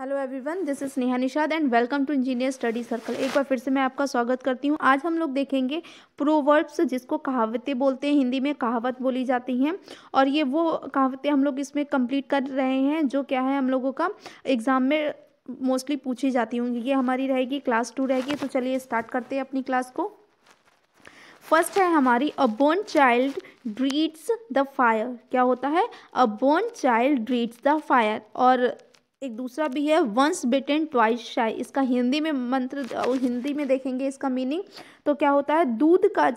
Hello everyone this is Neha Nishad and welcome to engineer study circle एक बार फिर से मैं आपका स्वागत करती हूँ। आज हम लोग देखेंगे प्रोवर्ब्स जिसको कहावतें बोलते हैं। हिंदी में कहावत बोली जाती हैं और ये वो कहावतें हम लोग इसमें कंप्लीट कर रहे हैं, जो क्या है हम लोगों का एग्ज़ाम में मोस्टली पूछी जाती होंगी। ये हमारी रहेगी क्लास टू रहेगी तो चलिए स्टार्ट करते हैं अपनी क्लास को। फ़र्स्ट है हमारी a born child dreads the fire क्या होता है? A born child dreads the fire और एक दूसरा भी है वंस बिटेन ट्वाइस शाई इसका हिंदी में मंत्र हिंदी में देखेंगे इसका मीनिंग तो क्या होता है? दूध का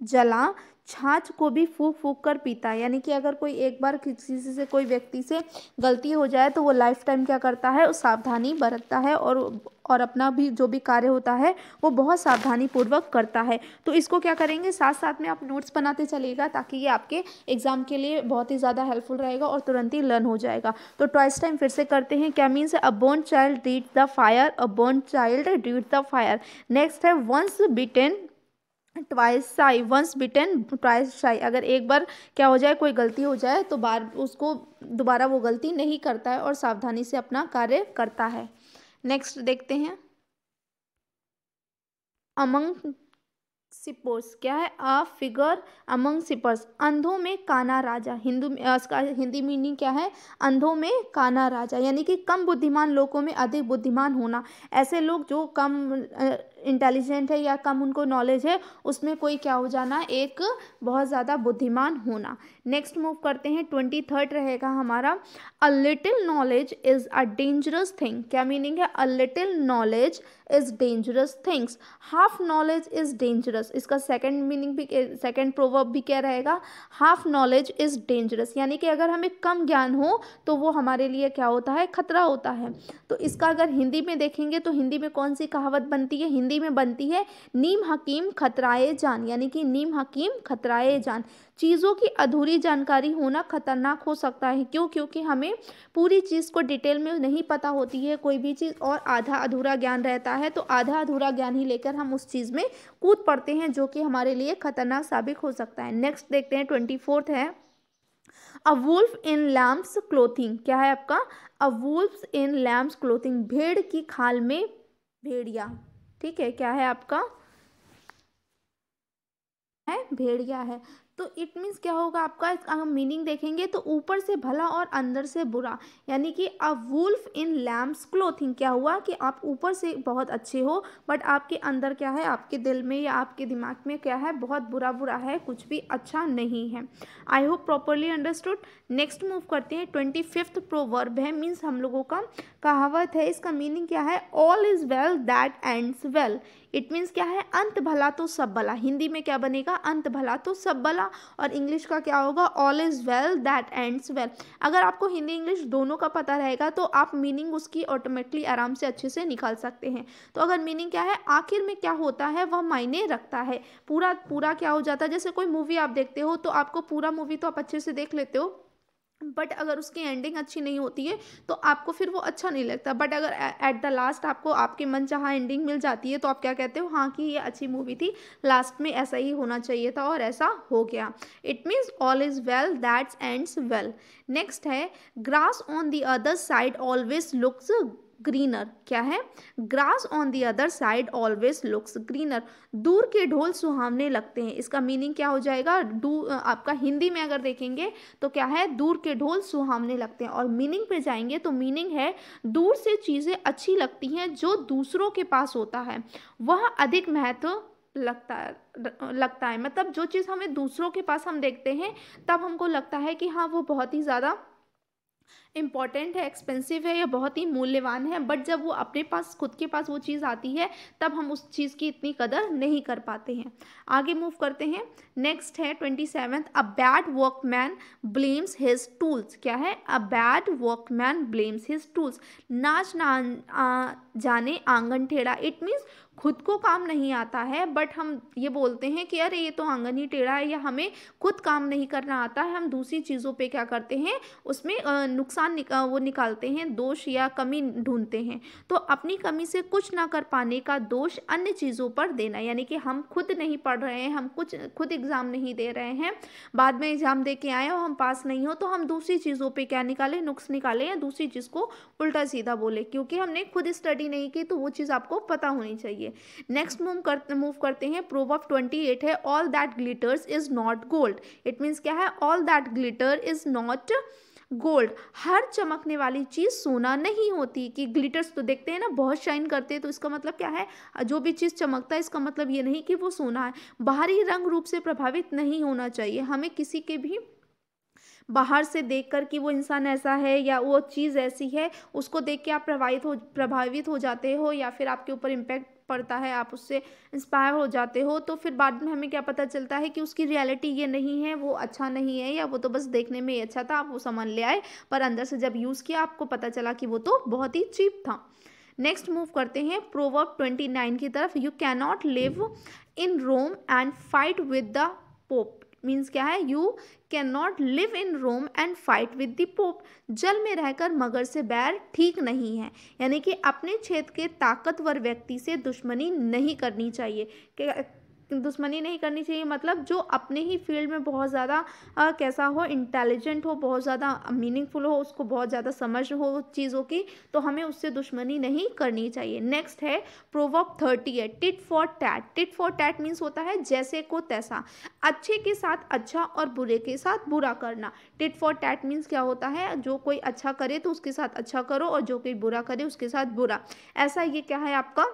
जला छाछ को भी फूक फूक कर पीता है। यानी कि अगर कोई एक बार किसी से कोई व्यक्ति से गलती हो जाए तो वो लाइफ टाइम क्या करता है? सावधानी बरतता है और और अपना भी जो भी कार्य होता है, वो बहुत सावधानी पूर्वक करता है। तो इसको क्या करेंगे? साथ साथ में आप नोट्स बनाते चलिएगा, ताकि ये आपके एग्ज़ाम के लिए बहुत ही ज़्यादा हेल्पफुल रहेगा और तुरंत ही लर्न हो जाएगा। तो ट्वाइस टाइम फिर से करते हैं। क्या means a born child read the fire a born child read the fire next है once bitten twice shy once bitten twice shy अगर एक बार क्या हो जाए, कोई गलती हो जाए तो बार उसको दोबारा वो गलती नहीं करता है और सावधानी से अपना कार्य करता है। नेक्स्ट देखते हैं। अमंग सिपोर्स क्या है? अ फिगर अमंग सिपर्स अंधों में काना राजा। हिंदू इसका हिंदी मीनिंग क्या है? अंधों में काना राजा। यानी कि कम बुद्धिमान लोगों में अधिक बुद्धिमान होना। ऐसे लोग जो कम इंटेलिजेंट है या कम उनको नॉलेज है, उसमें कोई क्या हो जाना, एक बहुत ज़्यादा बुद्धिमान होना। नेक्स्ट मूव करते हैं ट्वेंटी थर्ड रहेगा हमारा a little knowledge is a dangerous thing क्या मीनिंग है? A little knowledge is dangerous things half knowledge is dangerous इसका सेकेंड मीनिंग भी सेकेंड प्रोवर्ब भी क्या रहेगा? हाफ़ नॉलेज इज़ डेंजरस यानी कि अगर हमें कम ज्ञान हो तो वो हमारे लिए क्या होता है? खतरा होता है। तो इसका अगर हिंदी में देखेंगे तो हिंदी में कौन सी कहावत बनती है? हिंदी में बनती है, नीम हकीम खतराए जान, यानी कि नीम हकीम खतराए जान। चीज़ों की अधूरी जानकारी होना खतरनाक हो सकता है, क्यों? क्योंकि हमें पूरी चीज़ को डिटेल में नहीं पता होती है, कोई भी चीज़, और आधा अधूरा ज्ञान रहता है तो आधा अधूरा ज्ञान ही लेकर हम उस चीज़ में कूद पड़ते हैं, जो कि हमारे लिए खतरनाक साबित हो सकता है। नेक्स्ट देखते हैं, ट्वेंटी फोर्थ है, a wolf in lamb's clothing. क्या है आपका? A wolf in lamb's clothing, भेड़ की खाल में भेड़िया। ठीक है क्या है आपका? है भेड़िया है। तो इट मीन्स क्या होगा? आपका इसका हम मीनिंग देखेंगे तो ऊपर से भला और अंदर से बुरा। यानी कि a wolf in lamb's clothing क्या हुआ कि आप ऊपर से बहुत अच्छे हो बट आपके अंदर क्या है? आपके दिल में या आपके दिमाग में क्या है? बहुत बुरा बुरा है, कुछ भी अच्छा नहीं है। I hope properly understood next move करते हैं ट्वेंटी फिफ्थ प्रोवर्ब है मीन्स हम लोगों का कहावत है, इसका मीनिंग क्या है? All is well that ends well it means क्या है? अंत भला तो सब भला। हिंदी में क्या बनेगा? अंत भला तो सब भला। और इंग्लिश का क्या होगा? All is well that ends well अगर आपको हिंदी इंग्लिश दोनों का पता रहेगा तो आप मीनिंग उसकी ऑटोमेटिकली आराम से अच्छे से निकाल सकते हैं। तो अगर मीनिंग क्या है? आखिर में क्या होता है, वह मायने रखता है। पूरा पूरा क्या हो जाता है? जैसे कोई मूवी आप देखते हो तो आपको पूरा मूवी तो आप अच्छे से देख लेते हो। बट अगर उसकी एंडिंग अच्छी नहीं होती है तो आपको फिर वो अच्छा नहीं लगता। बट अगर एट द लास्ट आपको, आपके मन चाह एंडिंग मिल जाती है तो आप क्या कहते हो? हाँ कि ये अच्छी मूवी थी लास्ट में ऐसा ही होना चाहिए था और ऐसा हो गया। It means all is well that's ends well next है grass on the other side always looks greener क्या है? Grass on the other side always looks greener दूर के ढोल सुहावने लगते हैं। इसका मीनिंग क्या हो जाएगा? डू आपका हिंदी में अगर देखेंगे तो क्या है? दूर के ढोल सुहावने लगते हैं। और मीनिंग पे जाएँगे तो मीनिंग है, दूर से चीज़ें अच्छी लगती हैं जो दूसरों के पास होता है। वह अधिक महत्व लगता है लगता है। मतलब जो चीज़ हमें दूसरों के पास हम देखते हैं, तब हमको लगता है कि हाँ वो बहुत ही ज़्यादा इंपॉर्टेंट है एक्सपेंसिव है या बहुत ही मूल्यवान है बट जब वो अपने पास, खुद के पास वो चीज़ आती है, तब हम उस चीज़ की इतनी कदर नहीं कर पाते हैं। आगे मूव करते हैं। नेक्स्ट है twenty seventh a bad workman blames his tools क्या है? A bad workman blames his tools नाच ना जाने आँगन टेढ़ा। इट मीन्स खुद को काम नहीं आता है बट हम ये बोलते हैं कि अरे, ये तो आँगन ही टेढ़ा है, या हमें खुद काम नहीं करना आता है। हम दूसरी चीज़ों पे क्या करते हैं? उसमें नुकसान इंसान निका, वो निकालते हैं दोष या कमी ढूंढते हैं। तो अपनी कमी से कुछ ना कर पाने का दोष अन्य चीज़ों पर देना यानी कि हम खुद नहीं पढ़ रहे हैं हम कुछ खुद एग्ज़ाम नहीं दे रहे हैं बाद में एग्ज़ाम दे के आए और हम पास नहीं हो तो हम दूसरी चीज़ों पर क्या निकालें नुक्स निकालें या दूसरी चीज़ को उल्टा सीधा बोले क्योंकि हमने खुद स्टडी नहीं की तो वो चीज़ आपको पता होनी चाहिए। नेक्स्ट मूव कर मूव करते हैं प्रूव ऑफ़ ट्वेंटी एट है all that glitters is not gold it means क्या है? All that glitter is not gold, हर चमकने वाली चीज़ सोना नहीं होती कि ग्लिटर्स तो देखते हैं ना, बहुत शाइन करते हैं तो इसका मतलब क्या है? जो भी चीज़ चमकता है, इसका मतलब ये नहीं कि वो सोना है। बाहरी रंग रूप से प्रभावित नहीं होना चाहिए। हमें किसी के भी बाहर से देख कर कि वो इंसान ऐसा है या वो चीज़ ऐसी है, उसको देख के आप प्रभावित हो प्रभावित हो जाते हो या फिर आपके ऊपर इम्पैक्ट पड़ता है, आप उससे इंस्पायर हो जाते हो तो फिर बाद में हमें क्या पता चलता है कि उसकी रियलिटी ये नहीं है, वो अच्छा नहीं है, या वो तो बस देखने में ही अच्छा था, आप वो सामान ले आए, पर अंदर से जब यूज़ किया, आपको पता चला कि वो तो बहुत ही चीप था। नेक्स्ट मूव करते हैं प्रोवर्ब ट्वेंटी नाइन की तरफ़ you cannot live in Rome and fight with the pope means क्या है? You can not live in Rome and fight with the pope जल में रहकर मगर से बैर ठीक नहीं है। यानी कि अपने क्षेत्र के ताकतवर व्यक्ति से दुश्मनी नहीं करनी चाहिए। दुश्मनी नहीं करनी चाहिए। मतलब जो अपने ही फ़ील्ड में बहुत ज़्यादा कैसा हो इंटेलिजेंट हो, बहुत ज़्यादा मीनिंगफुल हो, उसको बहुत ज़्यादा समझ हो चीज़ों की तो हमें उससे दुश्मनी नहीं करनी चाहिए। नेक्स्ट है प्रोवर्ब थर्टी है। Tit for tat tit for tat means होता है जैसे को तैसा। अच्छे के साथ अच्छा और बुरे के साथ बुरा करना। टिट फॉर टैट मीन्स क्या होता है? जो कोई अच्छा करे तो उसके साथ अच्छा करो और जो कोई बुरा करे उसके साथ बुरा। ऐसा ये क्या है आपका?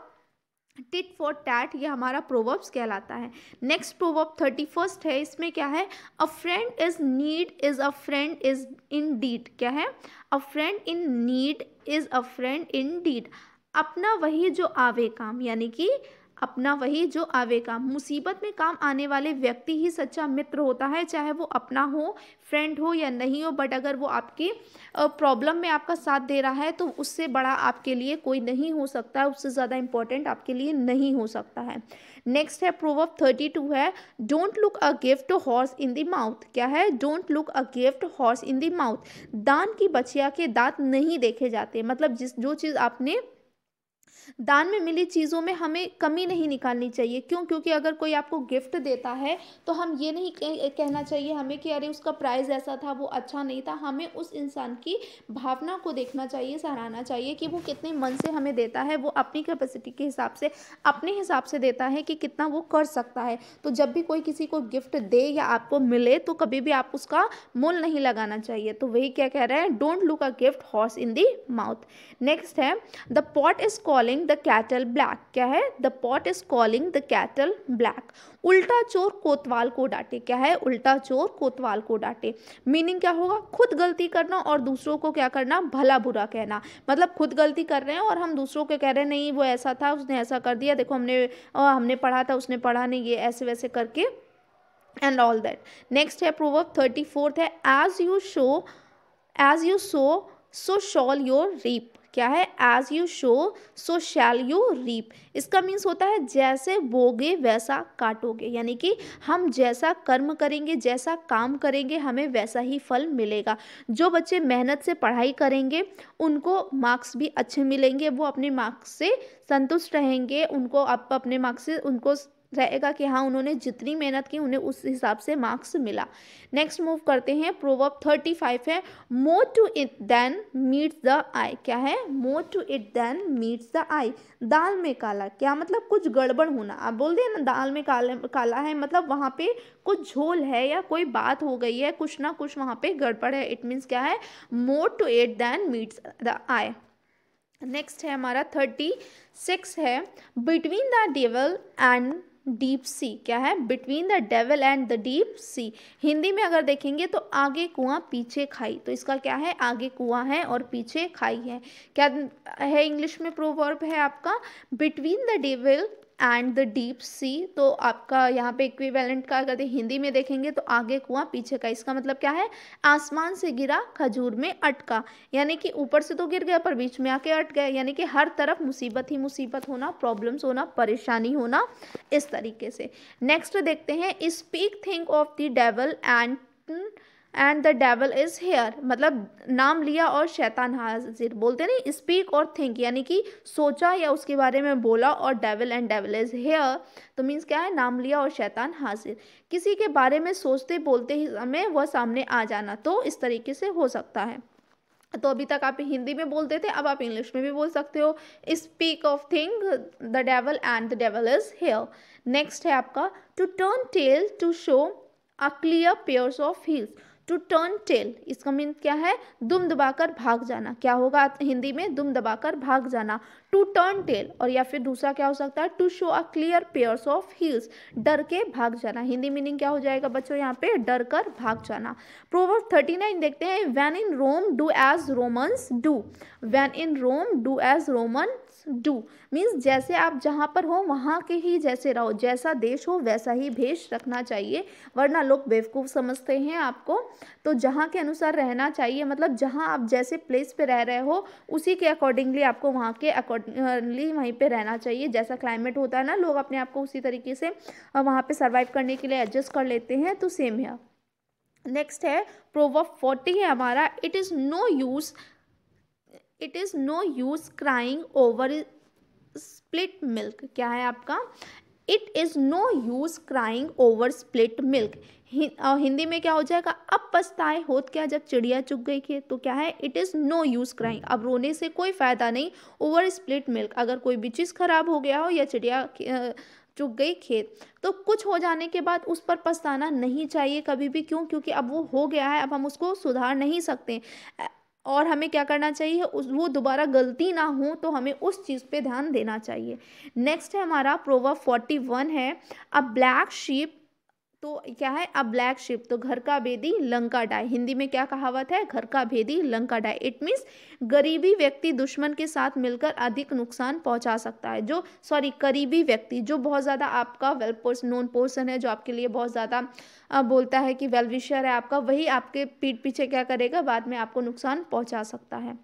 टिट फॉर टैट ये हमारा प्रोवर्ब्स कहलाता है। नेक्स्ट प्रोवर्ब थर्टी फ़र्स्ट है, इसमें क्या है? A friend is need is a friend is indeed क्या है? A friend in need is a friend indeed अपना वही जो आवे काम यानी कि अपना वही जो आवेगा। मुसीबत में काम आने वाले व्यक्ति ही सच्चा मित्र होता है, चाहे वो अपना हो फ्रेंड हो या नहीं हो बट अगर वो आपके प्रॉब्लम में आपका साथ दे रहा है तो उससे बड़ा आपके लिए कोई नहीं हो सकता है उससे ज़्यादा इंपॉर्टेंट आपके लिए नहीं हो सकता है। नेक्स्ट है प्रोवर्ब थर्टी टू है। Don't look a gift horse in the mouth क्या है? Don't look a gift horse in the mouth दान की बछिया के दांत नहीं देखे जाते। मतलब जिस, जो चीज़ आपने दान में मिली चीज़ों में हमें कमी नहीं निकालनी चाहिए। क्यों? क्योंकि अगर कोई आपको गिफ्ट देता है तो हम ये नहीं कहना चाहिए हमें कि अरे उसका प्राइस ऐसा था, वो अच्छा नहीं था। हमें उस इंसान की भावना को देखना चाहिए, सराहना चाहिए कि वो कितने मन से हमें देता है, वो अपनी कैपेसिटी के हिसाब से, अपने हिसाब से देता है कि कितना वो कर सकता है। तो जब भी कोई किसी को गिफ्ट दे या आपको मिले तो कभी भी आप उसका मूल नहीं लगाना चाहिए। तो वही क्या कह रहे हैं don't look a gift horse in the mouth next है the pot is calling the kettle black क्या है? The pot is calling the kettle black उल्टा चोर कोतवाल को डांटे। क्या है? उल्टा चोर कोतवाल को डांटे। मीनिंग क्या होगा? खुद गलती करना और दूसरों को क्या करना? भला बुरा कहना। मतलब खुद गलती कर रहे हैं और हम दूसरों को कह रहे हैं नहीं वो ऐसा था उसने ऐसा कर दिया। देखो हमने आ, हमने पढ़ा था उसने पढ़ा नहीं ये ऐसे वैसे करके। एंड ऑल दैट नेक्स्ट है प्रोवर्ब थर्टी फोर्थ है as you sow as you sow so shall your reap क्या है? As you sow so shall you reap इसका मीन्स होता है, जैसे बोगे वैसा काटोगे। यानी कि हम जैसा कर्म करेंगे, जैसा काम करेंगे, हमें वैसा ही फल मिलेगा। जो बच्चे मेहनत से पढ़ाई करेंगे, उनको मार्क्स भी अच्छे मिलेंगे। वो अपने मार्क्स से संतुष्ट रहेंगे। उनको, आप अपने मार्क्स से उनको रहेगा कि हाँ उन्होंने जितनी मेहनत की, उन्हें उस हिसाब से मार्क्स मिला। नेक्स्ट मूव करते हैं प्रोवर्ब थर्टी फाइव है। More to it than meets the eye क्या है? More to it than meets the eye दाल में काला। क्या मतलब? कुछ गड़बड़ होना। आप बोल दिए ना, दाल में काले, काला है मतलब वहाँ पे कुछ झोल है या कोई बात हो गई है, कुछ ना कुछ वहाँ पे गड़बड़ है। इट मीन्स क्या है? More to it than meets the eye next है हमारा थर्टी सिक्स है। Between the devil and deep sea, क्या है? Between the devil and the deep sea Hindi में अगर देखेंगे तो आगे कुआँ, पीछे खाई। तो इसका क्या है? आगे कुआँ है और पीछे खाई है। क्या है? इंग्लिश में प्रोवर्ब है आपका between the devil and the deep sea तो आपका यहाँ पे इक्विवेलेंट का अगर हिंदी में देखेंगे तो आगे कुआँ, पीछे का, इसका मतलब क्या है? आसमान से गिरा खजूर में अटका, यानी कि ऊपर से तो गिर गया, पर बीच में आके अट गया, यानी कि हर तरफ़ मुसीबत ही मुसीबत होना प्रॉब्लम्स होना, परेशानी होना, इस तरीके से। नेक्स्ट देखते हैं speak think of the devil and and the devil is here मतलब नाम लिया और शैतान हाजिर। बोलते नहीं स्पीक और थिंक यानी कि सोचा या उसके बारे में बोला और devil and devil is here तो मीन्स क्या है? नाम लिया और शैतान हाजिर। किसी के बारे में सोचते बोलते ही समय वह सामने आ जाना तो इस तरीके से हो सकता है। तो अभी तक आप हिंदी में बोलते थे, अब आप इंग्लिश में भी बोल सकते हो। Speak of thing the devil and the devil is here next है आपका to turn tail to show a clear pairs of heels to turn tail इसका मीन क्या है? दुम दबाकर भाग जाना। क्या होगा हिंदी में? दुम दबाकर भाग जाना। टू टर्न टेल और या फिर दूसरा क्या हो सकता है? To show a clear pairs of heels डर के भाग जाना। हिंदी मीनिंग क्या हो जाएगा बच्चों यहाँ पे? डर कर भाग जाना। प्रोवर्ब थर्टी नाइन देखते हैं। When in Rome do as Romans do when in Rome do as Roman do means जैसे आप जहाँ पर हो, वहाँ के ही जैसे रहो। जैसा देश हो, वैसा ही भेष रखना चाहिए, वरना लोग बेवकूफ़ समझते हैं आपको। तो जहाँ के अनुसार रहना चाहिए मतलब जहाँ आप जैसे प्लेस पे रह रहे हो, उसी के अकॉर्डिंगली आपको वहाँ के अकॉर्डिंगली वहीं पे रहना चाहिए। जैसा क्लाइमेट होता है ना, लोग अपने आप को उसी तरीके से वहाँ पे सर्वाइव करने के लिए एडजस्ट कर लेते हैं तो सेम है नेक्स्ट है प्रोवर्ब फोर्टी है हमारा it is no use it is no use crying over split milk क्या है आपका? It is no use crying over split milk Hindi में क्या हो जाएगा? अब पछताए होत क्या जब चिड़िया चुग गई खेत? तो क्या है? It is no use crying अब रोने से कोई फ़ायदा नहीं ओवर स्प्लिट मिल्क अगर कोई भी चीज़ ख़राब हो गया हो या चिड़िया चुग गई खेत तो कुछ हो जाने के बाद उस पर पछताना नहीं चाहिए कभी भी। क्यों? क्योंकि अब वो हो गया है, अब हम उसको सुधार नहीं सकते। और हमें क्या करना चाहिए? उस, वो दोबारा गलती ना हो तो हमें उस चीज़ पे ध्यान देना चाहिए। नेक्स्ट है हमारा प्रोवर्ब फोर्टी वन है। अ ब्लैक शीप तो क्या है? अ ब्लैक शिप तो घर का भेदी लंका डाय हिंदी में क्या कहावत है? घर का भेदी लंका डाय इट मीन्स गरीबी व्यक्ति दुश्मन के साथ मिलकर अधिक नुकसान पहुँचा सकता है। जो सॉरी करीबी व्यक्ति, जो बहुत ज़्यादा आपका वेल नोन पर्सन है, जो आपके लिए बहुत ज़्यादा बोलता है कि वेल विशर है आपका, वही आपके पीठ पीछे क्या करेगा? बाद में आपको नुकसान पहुँचा सकता है।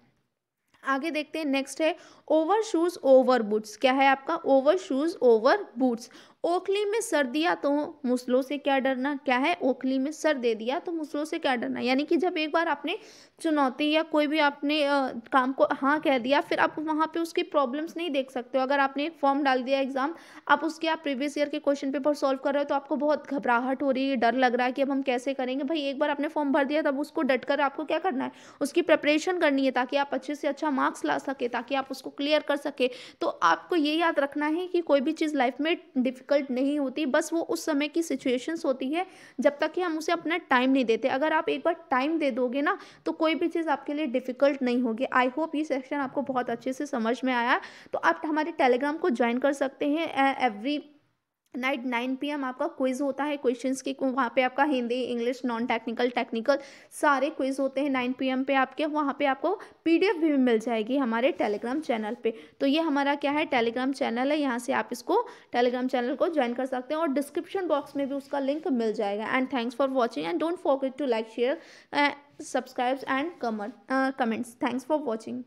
आगे देखते हैं नेक्स्ट है ओवर शूज़ ओवर बूट्स क्या है आपका? ओवर शूज़ ओवर बूट्स ओखली में सर दिया तो मुसलों से क्या डरना? क्या है? ओखली में सर दे दिया तो मुसलों से क्या डरना? यानी कि जब एक बार आपने चुनौती या कोई भी आपने आ, काम को हाँ कह दिया फिर आप वहाँ पे उसकी प्रॉब्लम्स नहीं देख सकते हो। अगर आपने एक फॉर्म डाल दिया एग्ज़ाम आप उसके आप प्रीवियस ईयर के क्वेश्चन पेपर सॉल्व कर रहे हो तो आपको बहुत घबराहट हो रही है डर लग रहा है कि अब हम कैसे करेंगे? भाई एक बार आपने फॉर्म भर दिया तब उसको डट कर आपको क्या करना है? उसकी प्रिपरेशन करनी है ताकि आप अच्छे से अच्छा मार्क्स ला सके ताकि आप उसको क्लियर कर सके। तो आपको ये याद रखना है कि कोई भी चीज़ लाइफ में डिफ़िकल्ट डिफ़िकल्ट नहीं होती, बस वो उस समय की सिचुएशंस होती है, जब तक कि हम उसे अपना टाइम नहीं देते। अगर आप एक बार टाइम दे दोगे ना तो कोई भी चीज़ आपके लिए डिफ़िकल्ट नहीं होगी। आई होप ये सेक्शन आपको बहुत अच्छे से समझ में आया। तो आप हमारे टेलीग्राम को ज्वाइन कर सकते हैं every night nine P M आपका क्विज़ होता है क्वेश्चंस की वहाँ पे आपका Hindi English non technical technical सारे क्विज़ होते हैं नाइन पी एम पे आपके। वहाँ पे आपको पीडीएफ भी मिल जाएगी हमारे टेलीग्राम चैनल पे। तो ये हमारा क्या है? टेलीग्राम चैनल है। यहाँ से आप इसको टेलीग्राम चैनल को ज्वाइन कर सकते हैं और डिस्क्रिप्शन बॉक्स में भी उसका लिंक मिल जाएगा। And thanks for watching and don't forget to like share subscribe and comment comments thanks for watching